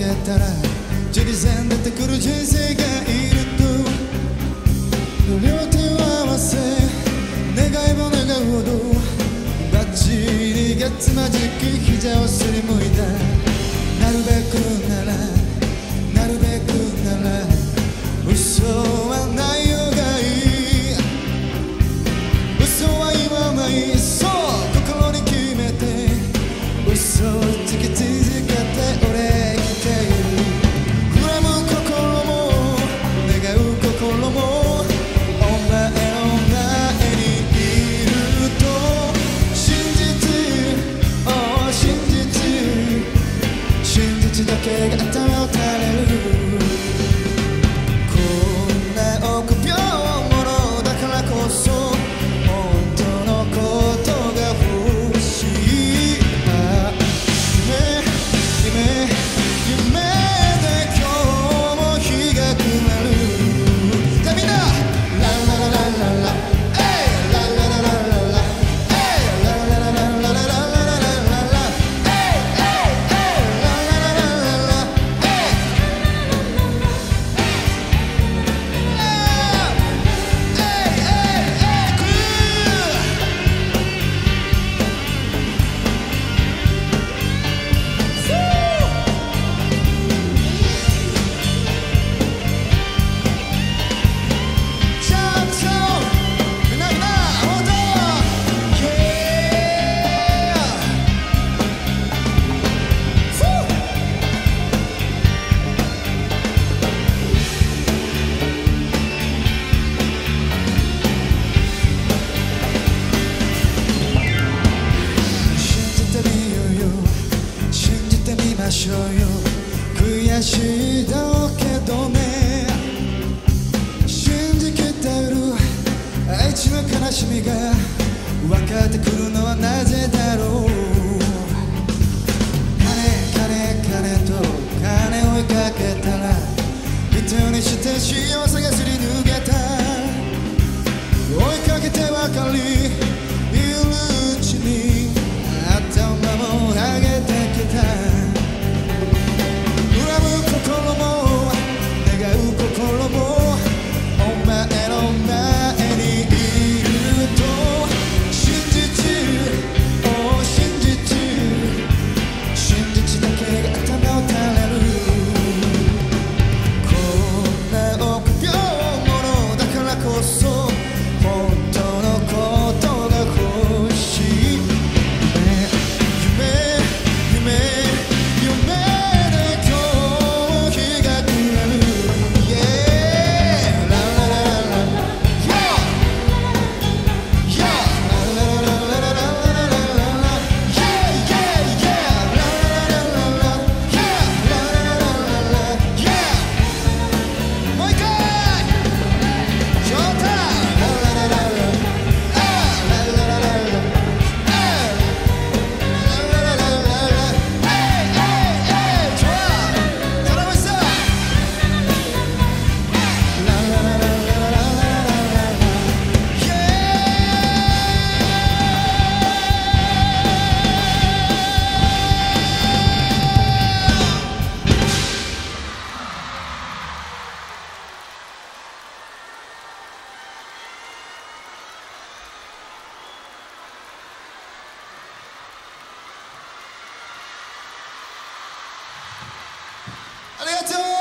がたらジュさん出てくる人生がいると。両手を合わせ願いも願う？ほどバッチリがつまじく膝をすりむいた。なるべくならなるべくなら嘘はない。が分かってくるのはなぜだろう。金金金と金追いかけたら人にして幸せがすり抜けた。追いかけてばかりありがとう。